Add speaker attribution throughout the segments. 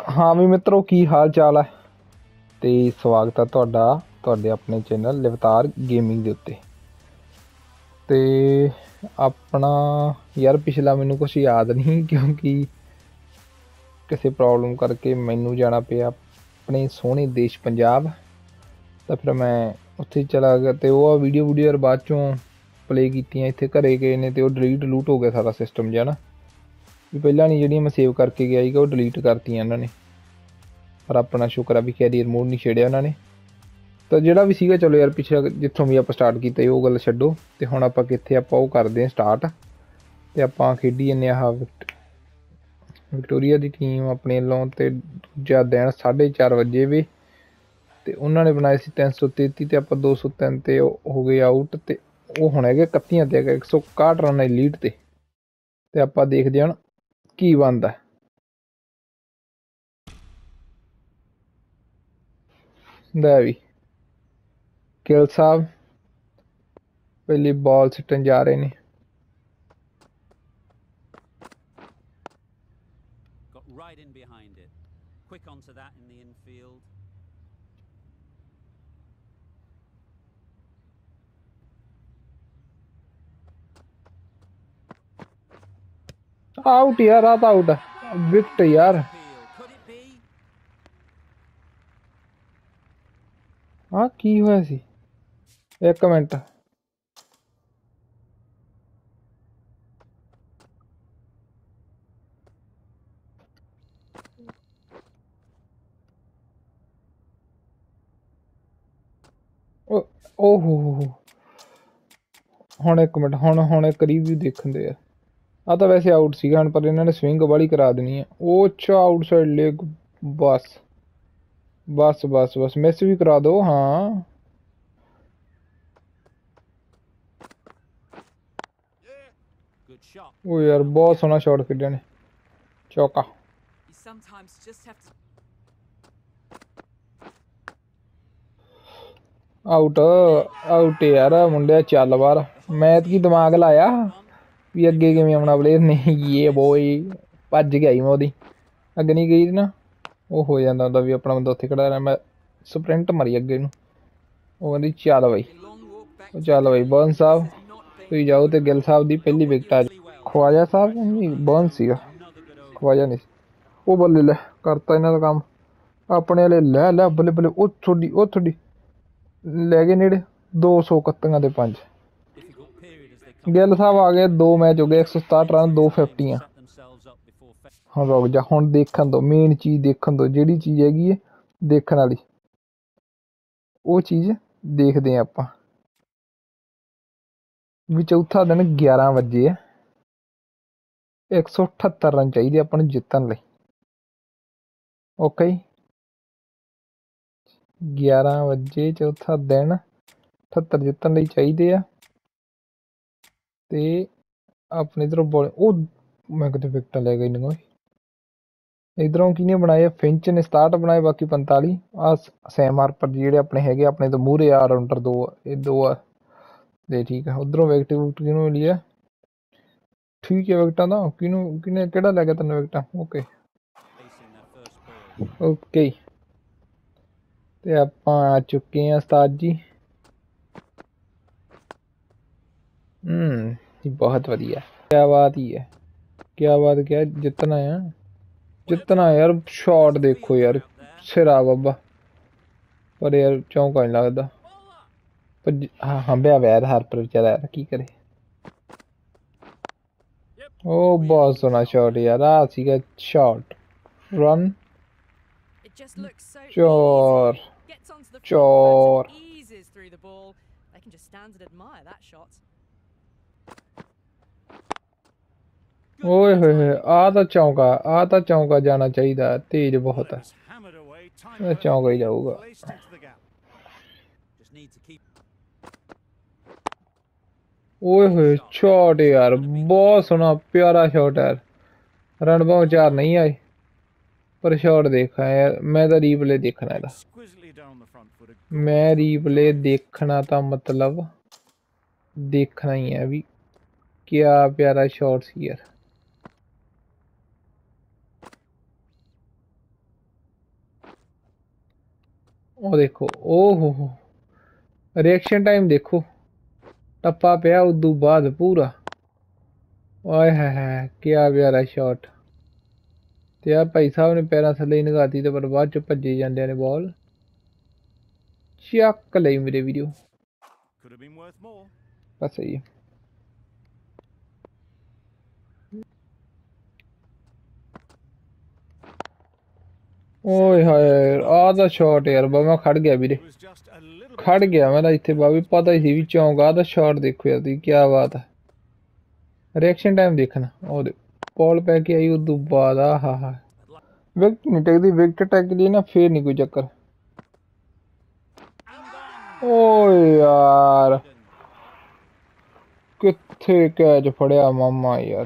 Speaker 1: ਹਾਂ ਵੀ ਮਿੱਤਰੋ, ਕੀ ਹਾਲ ਚਾਲ ਹੈ ਤੇ ਸਵਾਗਤ ਹੈ ਤੁਹਾਡਾ, ਤੁਹਾਡੇ ਆਪਣੇ ਚੈਨਲ ਲਿਵਤਾਰ ਗੇਮਿੰਗ ਦੇ ਉੱਤੇ। ਤੇ ਆਪਣਾ, ਯਾਰ ਪਿਛਲਾ ਮੈਨੂੰ ਕੁਝ ਯਾਦ ਨਹੀਂ, ਕਿਉਂਕਿ ਕਿਸੇ ਪ੍ਰੋਬਲਮ ਕਰਕੇ ਮੈਨੂੰ ਜਾਣਾ ਪਿਆ ਆਪਣੇ ਸੋਹਣੇ ਦੇਸ਼ ਪੰਜਾਬ। ਤਾਂ ਫਿਰ ਮੈਂ ਉੱਥੇ ਚਲਾ ਗਿਆ ਤੇ ਉਹ ਵੀਡੀਓ ਵੀਡੀਓ ਯਾਰ ਬਾਅਦ ਚੋਂ ਪਲੇ ਕੀਤੀਆਂ, ਇੱਥੇ ਘਰੇ ਗਏ ਨੇ ਤੇ ਉਹ ਡਿਲੀਟ ਲੂਟ ਹੋ ਗਿਆ ਸਾਰਾ ਸਿਸਟਮ ਜਿਹਾ ਵੀ ਪਹਿਲਾਂ ਨਹੀਂ ਜਿਹੜੀਆਂ ਮੈਂ ਸੇਵ ਕਰਕੇ ਗਿਆ ਸੀਗਾ, ਉਹ ਡਿਲੀਟ ਕਰਤੀਆਂ ਇਹਨਾਂ ਨੇ। ਪਰ ਆਪਣਾ ਸ਼ੁਕਰ ਆ ਵੀ ਕੈਰੀਅਰ ਮੋਡ ਨਹੀਂ ਛੇੜਿਆ ਉਹਨਾਂ ਨੇ। ਤਾਂ ਜਿਹੜਾ ਵੀ ਸੀਗਾ, ਚਲੋ ਯਾਰ ਪਿਛਲਾ ਜਿੱਥੋਂ ਵੀ ਆਪਾਂ ਸਟਾਰਟ ਕੀਤਾ ਉਹ ਗੱਲ ਛੱਡੋ। ਤੇ ਹੁਣ ਆਪਾਂ ਕਿੱਥੇ ਆਪਾਂ ਉਹ ਕਰਦੇ ਹਾਂ ਸਟਾਰਟ ਤੇ ਆਪਾਂ ਖੇਡੀ ਜੰਨੇ ਆਹ ਵਿਕਟ- ਵਿਕਟੋਰੀਆ ਦੀ ਟੀਮ ਆਪਣੇ ਵੱਲੋਂ ਤੇ ਦੂਜਾ ਦਿਨ 4:30 ਵਜੇ ਵੀ। ਤੇ ਉਹਨਾਂ ਨੇ ਬਣਾਏ ਸੀ 333 ਤੇ ਆਪਾਂ 203 ਤੇ ਉਹ ਹੋ ਗਏ ਆਊਟ ਤੇ ਉਹ ਹੁਣ ਹੈਗੇ 31 ਤੇ ਹੈਗਾ 161 ਰਨ ਲੀਡ ਤੇ। ਤੇ ਆਪਾਂ ਦੇਖਦੇ ਹਾਂ ਕੀ ਬਣਦਾ ਲੈ ਵੀ ਗਿੱਲ ਸਾਹਿਬ ਪਹਿਲੀ ਬਾਲ ਸਿੱਟਣ ਜਾ ਰਹੇ ਨੇ
Speaker 2: Got right in behind it. Quick onto that
Speaker 1: out ਯਾਰ ਆ ਤਾਂ ਆਊਟ ਵਿਕਟ ਯਾਰ
Speaker 2: Peel. Could it be?
Speaker 1: ਆ ਕੀ ਹੋਇਆ ਸੀ ਇੱਕ ਮਿੰਟ ਓ ਓਹ ਹੋ ਹੋ ਹੋ। ਹੁਣ ਇੱਕ ਮਿੰਟ ਹੁਣ ਹੁਣ ਇੱਕ ਰਿਵਿਊ ਦੇਖਣ ਦੇ ਆ आ तो वैसे आउट सी गन पर इन्होंने स्विंग बड़ी करा देनी है। ओचा आउटसाइड लेग बस। बस
Speaker 2: बस बस।
Speaker 1: मिस भी करा दो हाँ। ओ यार बहुत
Speaker 3: सोना शॉट खेडिया ने। चौका।
Speaker 1: आउट आउट यार मुंडिया चल बार मैं की दिमाग लाया। ਵੀ ਅੱਗੇ ਕਿਵੇਂ ਆਉਣਾ ਪਲੇਅਰ ਨਹੀਂ, ਇਹ ਬੋਏ ਭੱਜ ਗਿਆ ਹੀ ਮੈਂ ਉਹਦੀ। ਅੱਗੇ ਨਹੀਂ ਗਈ ਨਾ, ਉਹ ਹੋ ਜਾਂਦਾ ਹੁੰਦਾ ਵੀ ਆਪਣਾ ਬੰਦਾ ਉੱਥੇ ਖੜਾ ਰਿਹਾ ਮੈਂ ਸਪ੍ਰਿੰਟ ਮਾਰੀ ਅੱਗੇ ਨੂੰ। ਉਹ ਕਹਿੰਦੀ, ਚੱਲ ਬਈ। ਉਹ ਚੱਲ ਬਈ ਬਰਨ ਸਾਹਿਬ, ਤੁਸੀਂ ਜਾਓ ਤੇ ਗਿੱਲ ਸਾਹਿਬ ਦੀ ਪਹਿਲੀ ਵਿਕਟ ਆ ਖਵਾਜਾ ਸਾਹਿਬ ਨਹੀਂ ਬਰਨ ਸੀਗਾ। ਖਵਾਜਾ ਨਹੀਂ ਸੀ। ਉਹ ਬੱਲੇ ਲੈ, ਕਰਤਾ ਇਹਨਾਂ ਦਾ ਕੰਮ। ਆਪਣੇ ਵਾਲੇ ਲੈ ਲੈ ਬੱਲੇ ਬੱਲੇ, ਉਹ ਤੁਹਾਡੀ ਉਹ ਤੁਹਾਡੀ। ਲੈ ਗਏ ਨੇੜੇ। 200 ਕੱਤੀਆਂ ਦੇ ਪੰਜ। ਗਿੱਲ ਸਾਹਿਬ ਆ ਗਏ, ਦੋ ਮੈਚ ਹੋ ਗਏ 167 ਰਨ, ਦੋ 50 ਹੁਣ ਰੁਕ ਜਾ, ਹੁਣ ਦੇਖਣ ਦੋ ਮੇਨ ਚੀਜ਼ ਦੇਖਣ ਦੋ, ਜਿਹੜੀ ਚੀਜ਼ ਹੈਗੀ ਹੈ ਦੇਖਣ ਵਾਲੀ। ਉਹ ਚੀਜ਼ ਦੇਖਦੇ ਆ ਆਪਾਂ। ਵੀ ਚੌਥਾ ਦਿਨ 11 ਵਜੇ ਹੈ 178 ਰਨ ਚਾਹੀਦੇ ਆਪਾਂ ਨੂੰ ਜਿੱਤਣ ਲਈ। ਓਕੇ 11 ਵਜੇ ਚੌਥਾ ਦਿਨ 78 ਜਿੱਤਣ ਲਈ ਚਾਹੀਦੇ ਆ। ਤੇ ਆਪਣੇ ਇਧਰੋਂ ਬੋਲ ਉਹ ਮੈਂ ਕਿਤੇ ਵਿਕਟਾਂ ਲੈ ਗਈ ਨਹੀਂ ਇਧਰੋਂ ਕਿਹਨੇ ਬਣਾਏ ਆ? ਫਿੰਚ ਨੇ 67 ਬਣਾਏ ਬਾਕੀ 45 ਆ ਸੈਮ ਹਾਰਪਰ ਜਿਹੜੇ ਆਪਣੇ ਹੈਗੇ ਆਪਣੇ ਤੋਂ ਮੂਹਰੇ ਆ ਰਾਉਂਡਰ ਦੋ ਆ, ਇਹ ਦੋ ਆ ਤੇ ਠੀਕ ਆ ਉਧਰੋਂ ਵਿਕਟ ਵਿਕਟ ਕਿਹਨੂੰ ਮਿਲੀ ਆ ਠੀਕ ਹੈ ਵਿਕਟਾਂ ਦਾ ਕਿਹਨੂੰ ਕਿਹਨੇ ਕਿਹੜਾ ਲੈ ਗਿਆ ਤੈਨੂੰ ਵਿਕਟਾਂ okay
Speaker 2: facing their first ball.
Speaker 1: Okay ਤੇ ਆਪਾਂ ਆ ਚੁੱਕੇ ਆ ਉਸਤਾਦ ਜੀ हम्म, बहुत बढ़िया।
Speaker 3: क्या बात ही है।
Speaker 1: क्या
Speaker 3: बात क्या जितना है जितना
Speaker 1: यार
Speaker 3: शॉट देखो यार सिरा बाबा। पर यार चौंका नहीं लगता। पर हाँ हाँ बया
Speaker 1: वैर हार पर बेचारा यार की करे। ओ बहुत सोना शॉट यार आ शॉट
Speaker 4: रन चोर
Speaker 1: चोर
Speaker 4: I.
Speaker 1: ओए हो होए
Speaker 4: आधा तो चौंका आधा
Speaker 2: तो चौंका जाना चाहिए
Speaker 1: तेज बहुत है। चौंका ही जाऊँगा। ओए हो शॉट यार, बहुत सोना, प्यारा शॉट यार। रन बहु चार नहीं आए पर शॉट देखा
Speaker 4: है यार, मैं तो रीप्ले देखना
Speaker 1: है मैं रीप्ले देखना था मतलब देखना ही है अभी, क्या प्यारा शॉट्स यार। ਉਹ ਦੇਖੋ ਓ ਹੋ ਹੋ ਰਿਐਕਸ਼ਨ ਟਾਈਮ ਦੇਖੋ ਟੱਪਾ ਪਿਆ ਉਦੋਂ ਬਾਅਦ ਪੂਰਾ ਓਏ ਹੈ ਹੈ ਕੀ ਪਿਆਰਾ ਸ਼ਾਟ ਤੇ ਆ ਭਾਈ ਸਾਹਿਬ ਨੇ ਪੈਰਾਂ ਥੱਲੇ ਹੀ ਨਗਾਤੀ ਤੇ ਪਰ ਬਾਅਦ ਚ ਭੱਜੇ ਜਾਂਦੇ ਨੇ ਬਾਲ ਚੱਕ ਲਈ ਮੇਰੇ video
Speaker 4: Could have been worth more.
Speaker 1: ਬਸ ਸਹੀ ਹੈ ਓਏ ਹਾਏ ਆਹ ਦਾ ਸ਼ਾਟ ਯਾਰ ਬਾ ਮੈਂ ਖੜ ਗਿਆ ਵੀਰੇ
Speaker 4: It was just a little bit
Speaker 1: ਖੜ ਗਿਆ ਮੈਂ ਤਾਂ ਇੱਥੇ ਬਾਬੀ ਪਤਾ ਹੀ ਸੀ ਵੀ ਚੌਂਕ ਆ ਦਾ ਸ਼ਾਟ ਦੇਖੋ ਯਾਰ ਤੁਸੀਂ ਕੀ ਬਾਤ ਹੈ ਰਿਐਕਸ਼ਨ ਟਾਈਮ ਦੇਖਣਾ ਉਹ ਦੇ ਬਾਲ ਪੈ ਕੇ ਆਈ ਉਦੋਂ ਬਾਅਦ ਆ ਹਾ ਹਾ ਵਿਕਟ ਨਹੀਂ ਟੈਕਦੀ ਵਿਕਟ ਟੈਕ ਲਈ ਨਾ ਫੇਰ ਨਹੀਂ ਕੋਈ ਚੱਕਰ ਓਏ ਯਾਰ ਕਿੱਥੇ ਕੈਚ ਫੜਿਆ ਮਾਮਾ ਯਾਰ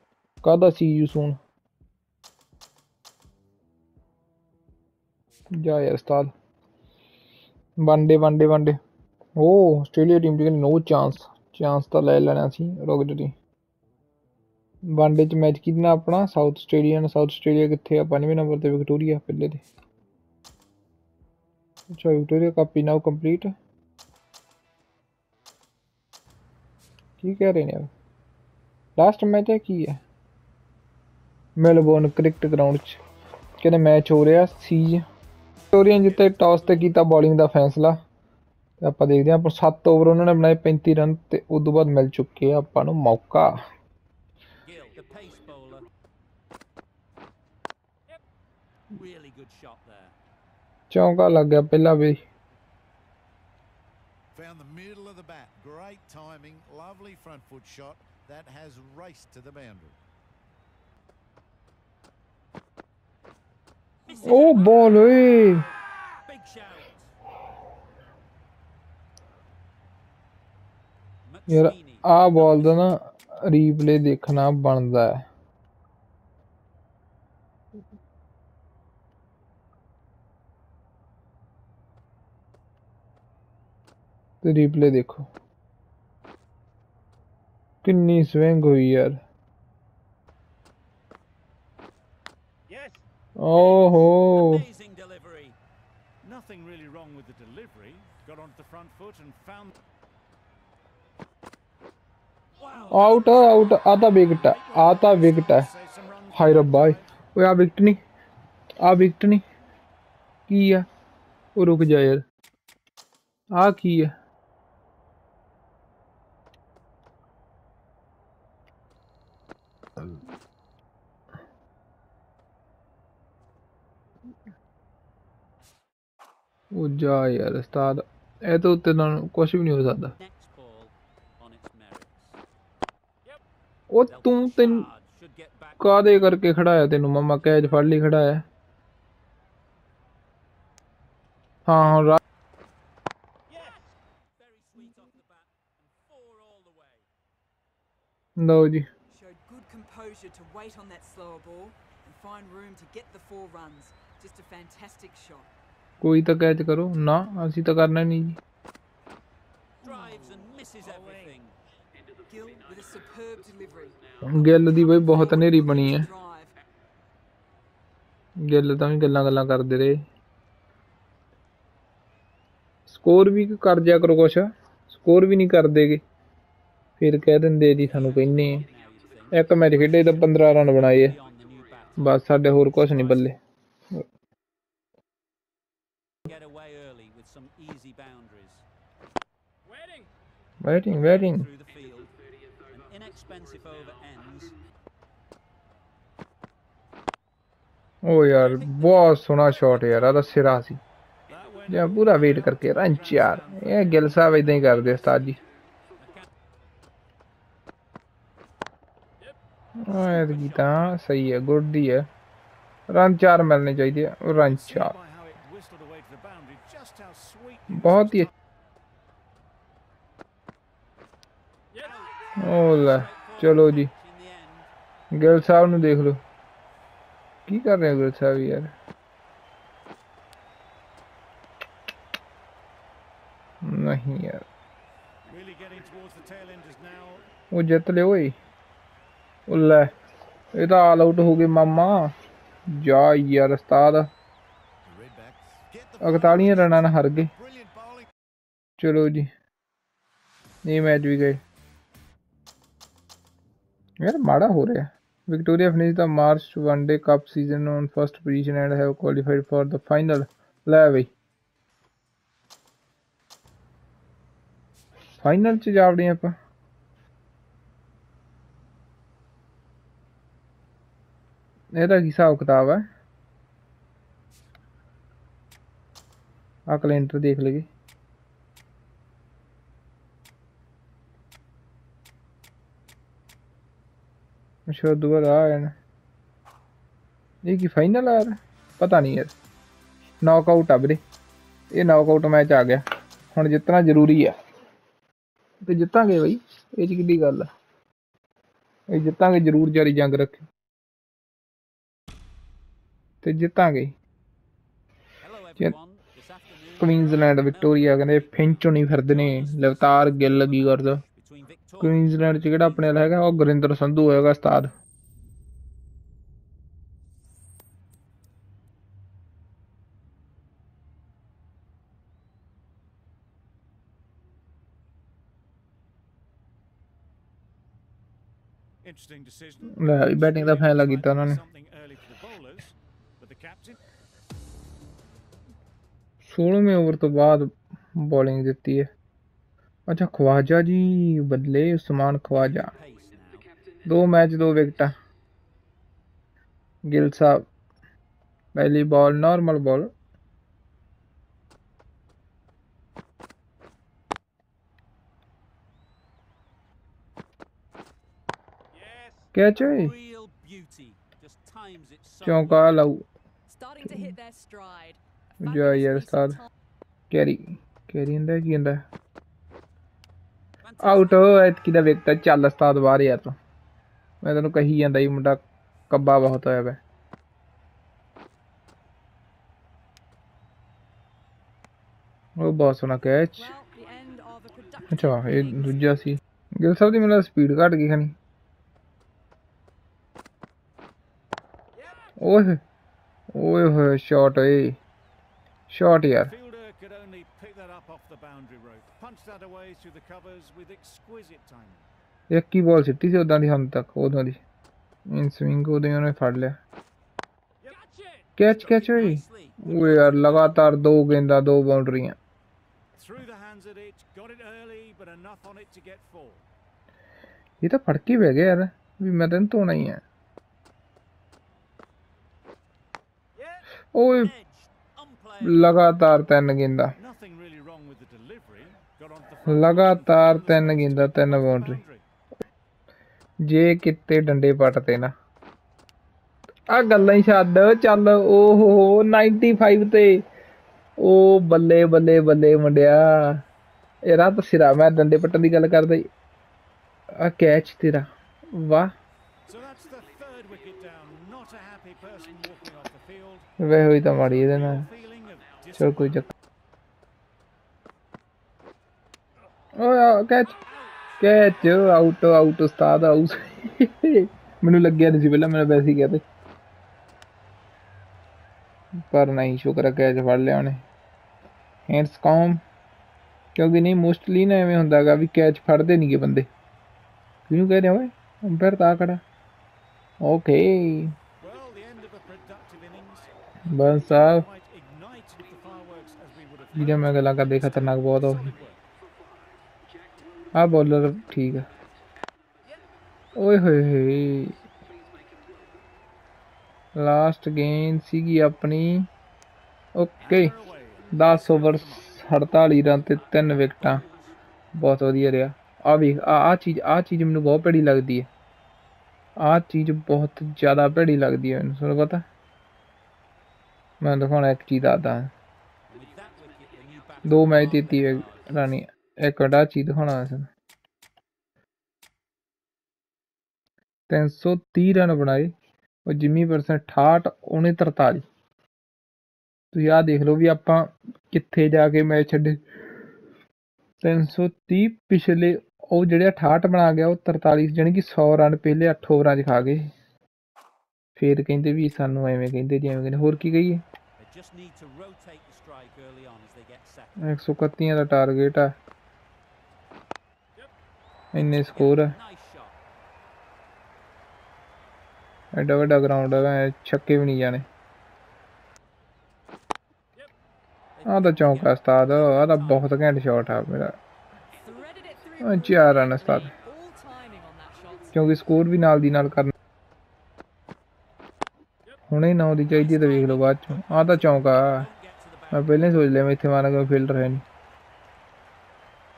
Speaker 1: ਕਾਹਦਾ ਸੀ ਯੂ ਸੂਨ ਜਾ ਯਾਰ ਉਸਤਾਦ ਵਨਡੇ ਵਨਡੇ ਵਨਡੇ ਉਹ ਆਸਟ੍ਰੇਲੀਆ ਟੀਮ ਦੀ ਨੋ ਚਾਂਸ ਚਾਂਸ ਤਾਂ ਲੈ ਲੈਣਾ ਸੀ ਰੁਕ ਜਰੀ ਵਨਡੇ ਚ ਮੈਚ ਕਿਹਦੇ ਆਪਣਾ ਸਾਊਥ ਆਸਟ੍ਰੇਲੀਆ ਨਾਲ ਸਾਊਥ ਆਸਟ੍ਰੇਲੀਆ ਕਿੱਥੇ ਆ ਪੰਜਵੇਂ ਨੰਬਰ ਤੇ ਵਿਕਟੋਰੀਆ ਪਹਿਲੇ ਤੇ ਅੱਛਾ ਵਿਕਟੋਰੀਆ ਕਾਪੀ ਨਾਓ ਕੰਪਲੀਟ ਕੀ ਕਹਿ ਰਹੇ ਨੇ ਯਾਰ ਲਾਸਟ ਮੈਚ ਹੈ ਕੀ ਹੈ ਮੈਲਬੌਰਨ ਕ੍ਰਿਕਟ ਗਰਾਊਂਡ 'ਚ ਕਹਿੰਦੇ ਮੈਚ ਹੋ ਰਿਹਾ ਸੀ ਵਿਕਟੋਰੀਆ ਜਿੱਤੇ ਟਾਸ ਤੇ ਕੀਤਾ ਬੋਲਿੰਗ ਦਾ ਫੈਸਲਾ ਤੇ ਆਪਾਂ ਦੇਖਦੇ ਹਾਂ ਪਰ 7 ਓਵਰ ਉਹਨਾਂ ਨੇ ਬਣਾਏ 35 ਰਨ ਤੇ ਉਸ ਤੋਂ ਬਾਅਦ ਮਿਲ ਚੁੱਕੇ ਆ ਆਪਾਂ ਨੂੰ ਮੌਕਾ
Speaker 2: Gill, the pace bowler. Really good shot there.
Speaker 1: ਚੌਂਕਾ ਲੱਗ ਗਿਆ ਪਹਿਲਾਂ ਵੀ
Speaker 5: Found the middle of the bat. Great timing. Lovely front foot shot that has raced to the boundary.
Speaker 1: ਉਹ ਬੋਲ ਓਏ
Speaker 2: Big shout.
Speaker 1: ਯਾਰ
Speaker 2: McSweeney.
Speaker 1: ਆਹ ਬੋਲ ਦਾ ਨਾ ਰੀਪਲੇ ਦੇਖਣਾ ਬਣਦਾ ਹੈ ਤੇ ਰੀਪਲੇ ਦੇਖੋ ਕਿੰਨੀ ਸਵਿੰਗ ਹੋਈ ਯਾਰ
Speaker 4: Yes,
Speaker 1: Oh.
Speaker 2: Amazing delivery.
Speaker 4: Nothing really wrong with the delivery. Got onto the front foot and found.
Speaker 1: Out out ఆత wicket ఆత వికెట్ హాయ్ రబ్బాయ్ Oye
Speaker 4: aa wicket नहीं
Speaker 1: Aa wicket नहीं Ki hai? वो ruk ja yaar. Aa ki hai? ਉਹ ਰੁਕ ਜਾ ਯਾਰ ਆ ਕੀ ਆ ਉਹ ਜਾ ਯਾਰ ਉਸਤਾਦ ਇਹ ਤੋਂ ਉੱਤੇ ਤਾਂ ਕੁਝ ਵੀ ਨਹੀਂ ਹੋ ਸਕਦਾ
Speaker 2: Next ball on its merits.
Speaker 1: ਉਹ
Speaker 2: They'll
Speaker 1: ਤੂੰ
Speaker 2: push
Speaker 1: ਤੈਨੂੰ
Speaker 2: hard, should get back.
Speaker 1: ਕਾਦੇ ਕਰਕੇ ਖੜਾਇਆ ਤੈਨੂੰ ਮਮਾ ਕੈਚ ਫੜ ਲਈ ਖੜਾਇਆ ਹਾਂ ਹਾਂ ਰਾ-
Speaker 2: Very sweet off the bat and four all the way.
Speaker 1: ਲਓ ਜੀ
Speaker 6: Showed good composure to wait on that slower ball and find room to get the four runs. Just a fantastic shot.
Speaker 1: ਕੋਈ ਤਾਂ catch ਕਰੋ ਨਾ ਅਸੀਂ ਤਾਂ ਕਰਨਾ ਨਹੀਂ ਜੀ
Speaker 2: Drives and misses everything.
Speaker 6: Gill with a superb delivery.
Speaker 1: Gill ਦੀ ਬਈ ਬਹੁਤ ਹਨੇਰੀ ਬਣੀ ਹੈ
Speaker 6: Drive.
Speaker 1: ਗਿੱਲ ਤਾਂ ਵੀ ਗੱਲਾਂ ਗੱਲਾਂ ਕਰਦੇ ਰਹੇ ਸਕੋਰ ਵੀ ਕਰ ਜਿਆ ਕਰੋ ਕੁਛ ਸਕੋਰ ਵੀ ਨਹੀਂ ਕਰਦੇਗੇ ਫਿਰ ਕਹਿ ਦਿੰਦੇ ਜੀ ਸਾਨੂੰ ਕਹਿੰਨੇ ਆ।
Speaker 2: Now you think.
Speaker 1: ਇੱਕ ਮੈਚ ਖੇਡੇ ਤਾਂ 15 ਰਨ ਬਣਾਏ ਆ
Speaker 2: On the new bat.
Speaker 1: ਬਸ ਸਾਡੇ ਹੋਰ ਕੁਛ ਨਹੀਂ ਬੱਲੇ Waiting, waiting. ओ यार बहुत सोना शॉट यार अदा सिरा सी यार पूरा वेट करके रंच यार ये गिल साहब इदा ही कर
Speaker 4: दे
Speaker 1: उस्ताद
Speaker 4: जी गीता सही है गुड दी है रन चार मिलने चाहिए रन चार
Speaker 1: बहुत ही ਉਹ ਲੈ ਚਲੋ ਜੀ
Speaker 2: In the end,
Speaker 1: ਗਿਲ ਸਾਹਿਬ ਨੂੰ ਦੇਖ ਲਓ ਕੀ ਕਰ ਰਹੇ ਹੋ ਗਿਲ ਸਾਹਿਬ ਯਾਰ ਨਹੀਂ ਯਾਰ
Speaker 4: really getting towards the tail enders now.
Speaker 1: ਉਹ ਜਿੱਤ ਲਿਓ ਓਏ ਉਹ ਲੈ ਇਹ ਤਾਂ ਆਲ ਆਊਟ ਹੋ ਗਏ ਮਾਮਾ ਜਾ ਯਾਰ ਉਸਤਾਦ
Speaker 5: The
Speaker 1: यार माड़ा हो रहा है। Victoria finish the March one day cup season on first position and have qualified for the final लै भाई। फाइनल च जा रहे आप हिसाब किताब है? अकल इंटर देख लगे। ਅੱਛਾ ਦੁਬਾਰਾ ਆ ਜਾਣਾ ਇਹ ਕੀ ਫਾਈਨਲ ਆ ਯਾਰ ਪਤਾ ਨਹੀਂ ਯਾਰ ਨੌਕਆਊਟ ਆ ਵੀਰੇ ਇਹ ਨੌਕਆਊਟ ਮੈਚ ਆ ਗਿਆ ਹੁਣ ਜਿੱਤਣਾ ਜ਼ਰੂਰੀ ਆ ਤੇ ਜਿੱਤਾਂਗੇ ਬਈ ਇਹ ਚ ਕਿੱਡੀ ਗੱਲ ਆ ਇਹ ਜਿੱਤਾਂਗੇ ਜ਼ਰੂਰ ਜਾਰੀ ਜੰਗ ਰੱਖੇ ਤੇ ਜਿੱਤਾਂਗੇ
Speaker 2: hello everyone. This afternoon,
Speaker 1: Queensland Victoria ਕਹਿੰਦੇ ਫਿੰਚ ਹੋਣੀ ਫਿਰਦੇ ਨੇ ਲਵਤਾਰ ਗਿੱਲ ਕੀ ਕਰਦਾ
Speaker 2: between Victoria
Speaker 1: ਕੁਈਨਜ਼ਲੈਂਡ ਚ ਕਿਹੜਾ ਆਪਣੇ ਵਾਲਾ ਹੈਗਾ ਉਹ ਗੁਰਿੰਦਰ ਸੰਧੂ ਹੋਏਗਾ ਉਸਤਾਦ
Speaker 4: Interesting decision.
Speaker 1: ਲੈ ਬੈਟਿੰਗ ਦਾ ਫੈਸਲਾ ਕੀਤਾ ਉਹਨਾਂ ਨੇ
Speaker 4: Something early for the bowlers, but the captain
Speaker 1: 16ਵੇਂ over ਤੋਂ ਬਾਅਦ ਬੋਲਿੰਗ ਦਿੱਤੀ ਹੈ ਅੱਛਾ ਖਵਾਜਾ ਜੀ ਬੱਲੇ ਉਸਮਾਨ ਖਵਾਜਾ
Speaker 2: pace now.
Speaker 1: ਦੋ ਮੈਚ ਦੋ ਵਿਕਟਾਂ ਗਿੱਲ ਸਾਹਿਬ ਪਹਿਲੀ ਬਾਲ ਨਾਰਮਲ ਬਾਲ ਕੈਚ ਹੋਈ
Speaker 2: Real beauty. Just times it so
Speaker 1: ਚੌਂਕਾ ਲਾਊ
Speaker 3: Starting to hit their stride.
Speaker 1: ਜਾ
Speaker 3: Fabulous
Speaker 1: ਯਾਰ
Speaker 3: use of
Speaker 1: ਉਸਤਾਦ
Speaker 3: time.
Speaker 1: ਕੈਰੀ ਕੈਰੀ ਹੁੰਦਾ ਕੀ ਹੁੰਦਾ
Speaker 2: Fantastic.
Speaker 1: ਆਊਟ ਐਤਕੀ ਦਾ ਵਿਕਟ ਚੱਲ ਉਸਤਾਦ ਬਾਹਰ ਯਾਰ ਤੂੰ ਮੈਂ ਤੈਨੂੰ ਕਹੀ ਜਾਂਦਾ ਇਹ ਮੁੰਡਾ ਕੱਬਾ ਬਹੁਤ ਹੋਇਆ ਵਾ ਉਹ ਬਹੁਤ ਸੋਹਣਾ catch
Speaker 3: Well, the end of a productive
Speaker 1: ਅੱਛਾ ਇਹ
Speaker 3: innings.
Speaker 1: ਦੂਜਾ ਸੀ ਗਿਲ ਸਾਹਿਬ ਦੀ ਮੈਨੂੰ ਸਪੀਡ ਘਟ ਗਈ ਖਣੀ ਓਏ ਓਏ ਹੋਏ ਸ਼ਾਟ ਓਏ ਸ਼ਾਟ ਯਾਰ
Speaker 4: the boundary rope. Punched that away through the covers with exquisite timing.
Speaker 1: ਇੱਕ ਹੀ ਬਾਲ ਸਿੱਟੀ ਸੀ ਉਦਾਂ ਦੀ ਹੁਣ ਤੱਕ ਉਦੋਂ ਦੀ ਇਨ ਸਵਿੰਗ ਉਹਦੇ ਉਹਨੇ ਫੜ ਲਿਆ ਕੈਚ ਕੈਚ ਹੋਈ
Speaker 2: Nicely.
Speaker 1: ਓਏ ਯਾਰ ਲਗਾਤਾਰ ਦੋ ਗੇਂਦਾਂ ਦੋ ਬਾਉਂਡਰੀਆਂ
Speaker 4: Through the hands at it, got it early, but enough on it to get four.
Speaker 1: ਲਗਾਤਾਰ ਤਿੰਨ ਗੇਂਦਾਂ ਤਿੰਨ ਬਾਉਂਡਰੀ
Speaker 4: boundary.
Speaker 1: ਜੇ ਕਿਤੇ ਡੰਡੇ ਪੱਟਦੇ ਨਾ ਆ ਗੱਲਾਂ ਹੀ ਛੱਡ ਚੱਲ ਓਹੋ 95 ਤੇ ਉਹ ਬੱਲੇ ਬੱਲੇ ਬੱਲੇ ਮੁੰਡਿਆ ਇਹ ਰਾਤ ਸਿਰਾ ਮੈਂ ਡੰਡੇ ਪੱਟਣ ਦੀ ਗੱਲ ਕਰਦਾ ਈ ਆ ਕੈਚ ਤੇਰਾ ਵਾਹ
Speaker 4: So that's the third wicket down. Not a happy person walking off the field.
Speaker 1: ਵੇ ਹੋਈ ਤਾਂ ਮਾੜੀ ਇਹਦੇ ਨਾਲ
Speaker 4: Feeling of
Speaker 1: ਚਲ ਕੋਈ ਚੱਕਰ ਓਏ ਕੈਚ ਕੈਚ ਆਊਟ ਆਊਟ ਉਸਤਾਦ ਆਊਟ ਮੈਨੂੰ ਲੱਗਿਆ ਨਹੀਂ ਸੀ ਪਹਿਲਾਂ ਮੈਂ ਵੈਸੇ ਹੀ ਕਿਹਾ ਤੇ ਪਰ ਨਹੀਂ ਸ਼ੁਕਰ ਹੈ ਕੈਚ ਫੜ ਲਿਆ ਉਹਨੇ ਹੈਂਡਸ ਕੌਮ ਕਿਉਂਕਿ ਨਹੀਂ ਮੋਸਟਲੀ ਨਾ ਐਵੇਂ ਹੁੰਦਾਗਾ ਵੀ ਕੈਚ ਫੜਦੇ ਨਹੀਂਗੇ ਬੰਦੇ ਕਿਹਨੂੰ ਕਹਿ ਰਹੇ ਓਏ ਅੰਪਾਇਰ ਤਾਂ ਖੜਾ okay
Speaker 4: well, the end of a productive innings.
Speaker 1: Bus Sahib
Speaker 4: Quite
Speaker 1: ਆ ਬੋਲਰ ਠੀਕ ਆ ਓਏ ਹੋਏ ਹੋਏ ਲਾਸਟ ਗੇਮ ਸੀਗੀ ਆਪਣੀ okay
Speaker 4: They're away.
Speaker 1: 10 over 48 run ਤੇ 3 ਵਿਕਟਾਂ ਬਹੁਤ ਵਧੀਆ ਰਿਹਾ ਆ ਵੇਖ ਆ ਆ ਚੀਜ਼ ਆ ਚੀਜ਼ ਮੈਨੂੰ ਬਹੁਤ ਭੈੜੀ ਲੱਗਦੀ ਹੈ ਆਹ ਚੀਜ਼ ਬਹੁਤ ਜ਼ਿਆਦਾ ਭੈੜੀ ਲੱਗਦੀ ਹੈ ਮੈਨੂੰ ਤੁਹਾਨੂੰ ਪਤਾ ਮੈਂ ਦਿਖਾਉਣਾ ਇੱਕ ਚੀਜ਼ ਆਦਾ
Speaker 2: And with that wicket, the new batter
Speaker 1: ਦੋ ਮੈਚ ਦਿੱਤੀ ਹੈ ਰਾਣੀ ਇੱਕ ਵੱਡਾ ਚੀਜ਼ ਦਿਖਾਉਣਾ ਸੀ 330 ਰਨ ਬਣਾਏ ਉਹ ਜਿਮੀ ਪਰਸੈਂਟ 68 ਉਹਨੇ 43 ਤੁਸੀਂ ਆਹ ਦੇਖ ਲਓ ਵੀ ਆਪਾਂ ਕਿੱਥੇ ਜਾ ਕੇ ਮੈਚ ਛੱਡੇ 330 ਪਿਛਲੇ ਉਹ ਜਿਹੜੇ 68 ਬਣਾ ਗਿਆ ਉਹ 43 ਜਾਣੀ ਕਿ 100 ਰਨ ਪਹਿਲੇ 8 ਓਵਰਾਂ 'ਚ ਖਾ ਗਏ ਫੇਰ ਕਹਿੰਦੇ ਵੀ ਸਾਨੂੰ ਐਵੇਂ ਕਹਿੰਦੇ ਜੀ ਐਵੇਂ ਕਹਿੰਦੇ ਹੋਰ ਕੀ ਕਹੀਏ
Speaker 2: They just need to rotate the strike early on as they get settled.
Speaker 1: 131 the target ਆ ਆਹ ਤਾਂ ਚੌਂਕ ਆ ਉਸਤਾਦ ਆਹ ਤਾਂ ਬਹੁਤ ਘੈਂਟ ਸ਼ਾਟ ਆ ਮੇਰਾ
Speaker 3: Threaded it through.
Speaker 1: Ah,
Speaker 3: brilliantly.
Speaker 1: ਚਾਰ ਰਨ ਉਸਤਾਦ
Speaker 3: All timing on that shot.
Speaker 1: ਕਿਉਂਕਿ ਸਕੋਰ ਵੀ ਨਾਲ ਦੀ ਨਾਲ ਕਰਨਾ ਹੁਣੇ ਨੌ ਦੀ ਚਾਹੀਦੀ ਹੈ ਤਾਂ ਵੇਖ ਲਓ ਬਾਅਦ ਚੋਂ ਆਹ ਤਾਂ ਚੌਂਕ ਆ
Speaker 2: Get to the
Speaker 1: ਮੈਂ ਪਹਿਲਾਂ ਹੀ ਸੋਚ ਲਿਆ ਮੈਂ ਇੱਥੇ ਮਾਰਾਂਗਾ ਫੀਲਡਰ ਹੈ ਨਹੀਂ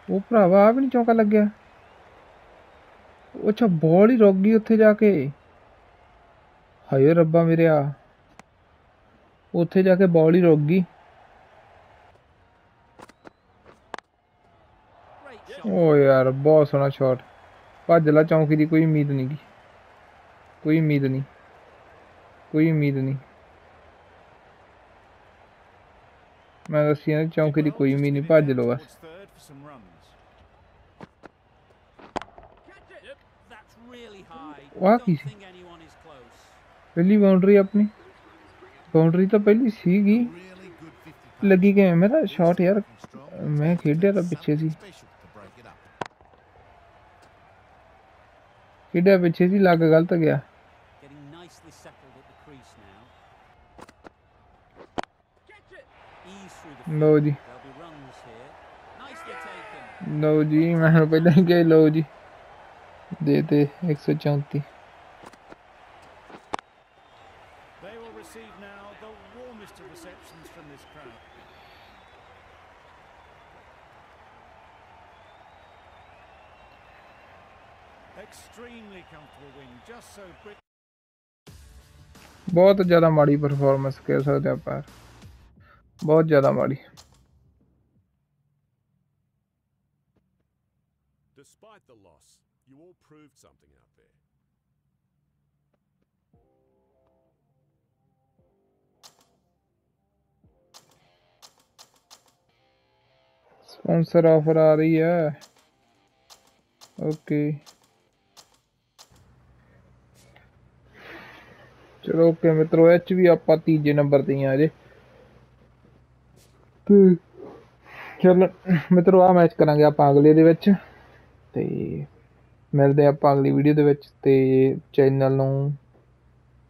Speaker 1: ਉਹ ਭਰਾਵਾ ਆ ਵੀ ਨਹੀਂ ਚੌਂਕਾ ਲੱਗਿਆ ਉਹ ਅੱਛਾ ਬਾਲ ਹੀ ਰੁਕ ਗਈ ਉੱਥੇ ਜਾ ਕੇ ਹਾਏ ਰੱਬਾ ਮੇਰਿਆ ਉੱਥੇ ਜਾ ਕੇ ਬਾਲ ਹੀ ਰੁਕ ਗਈ
Speaker 2: great shot.
Speaker 1: ਓ ਯਾਰ ਬਹੁਤ ਸੋਹਣਾ ਸ਼ਾਟ ਭੱਜ ਲਾ ਚੌਂਕੀ ਦੀ ਕੋਈ ਉਮੀਦ ਨਹੀਂ ਗੀ ਕੋਈ ਉਮੀਦ ਨਹੀਂ ਕੋਈ ਉਮੀਦ ਨਹੀਂ ਮੈਂ ਦੱਸਿਆ ਨਾ ਚੌਂਕੀ ਦੀ ਕੋਈ ਉਮੀਦ ਨਹੀਂ ਭੱਜ ਲਓ ਬਸ
Speaker 2: वाह की
Speaker 1: सी।
Speaker 2: पहली
Speaker 1: बाउंड्री
Speaker 2: अपनी। बाउंड्री तो पहली
Speaker 1: सी गई लगी गए मेरा शॉट यार।
Speaker 5: मैं खेड़ा था
Speaker 1: पीछे सी। खेड़ा पीछे सी
Speaker 5: लाग
Speaker 1: गलत गया। लो जी। लो
Speaker 5: जी मैं पहले क्या लो
Speaker 1: जी। ਪਿੱਛੇ ਸੀ ਲੱਗ ਗਲਤ ਗਿਆ
Speaker 2: Getting nicely settled at the crease now. Ease through the
Speaker 1: ਲਓ
Speaker 2: field.
Speaker 1: ਜੀ
Speaker 2: There'll be runs here. Nicely taken.
Speaker 1: ਲਓ ਜੀ ਮੈਂ ਹੁਣ ਪਹਿਲਾਂ ਹੀ ਕਿਹਾ ਸੀ, ਲਓ ਜੀ ਦੇ ਤੇ 134
Speaker 4: They will receive now the warmest of receptions from this crowd. Extremely comfortable win, just so Brit
Speaker 1: ਬਹੁਤ ਜ਼ਿਆਦਾ ਮਾੜੀ ਪਰਫਾਰਮੈਂਸ ਕਹਿ ਸਕਦੇ ਆਪਾਂ ਬਹੁਤ ਜ਼ਿਆਦਾ ਮਾੜੀ
Speaker 7: Despite the loss, you all proved something out there.
Speaker 1: Sponsor offer ਆ ਰਹੀ ਹੈ ਓਕੇ ਚਲੋ ਓਕੇ ਮਿੱਤਰੋ ਐਚ ਵੀ ਆਪਾਂ ਤੀਜੇ ਨੰਬਰ ਤੇ ਹੀ ਆ ਜੇ ਤੇ ਚਲ ਮਿੱਤਰੋ ਆ ਮੈਚ ਕਰਾਂਗੇ ਆਪਾਂ ਅਗਲੇ ਦੇ ਵਿੱਚ ਤੇ ਮਿਲਦੇ ਆਪਾਂ ਅਗਲੀ ਵੀਡੀਓ ਦੇ ਵਿੱਚ ਤੇ ਚੈਨਲ ਨੂੰ,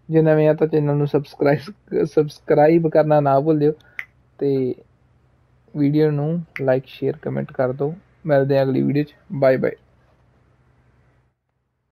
Speaker 1: ਜੇ ਨਵੇਂ ਆ ਤਾਂ ਚੈਨਲ ਨੂੰ ਸਬਸਕ੍ਰਾਈਬ ਸਬਸਕ੍ਰਾਈਬ ਕਰਨਾ ਨਾ ਭੁੱਲਿਓ ਤੇ ਵੀਡੀਓ ਨੂੰ ਲਾਈਕ ਸ਼ੇਅਰ ਕਮੈਂਟ ਕਰ ਦਿਓ। ਮਿਲਦੇ ਹਾਂ ਅਗਲੀ ਵੀਡੀਓ 'ਚ। Bye bye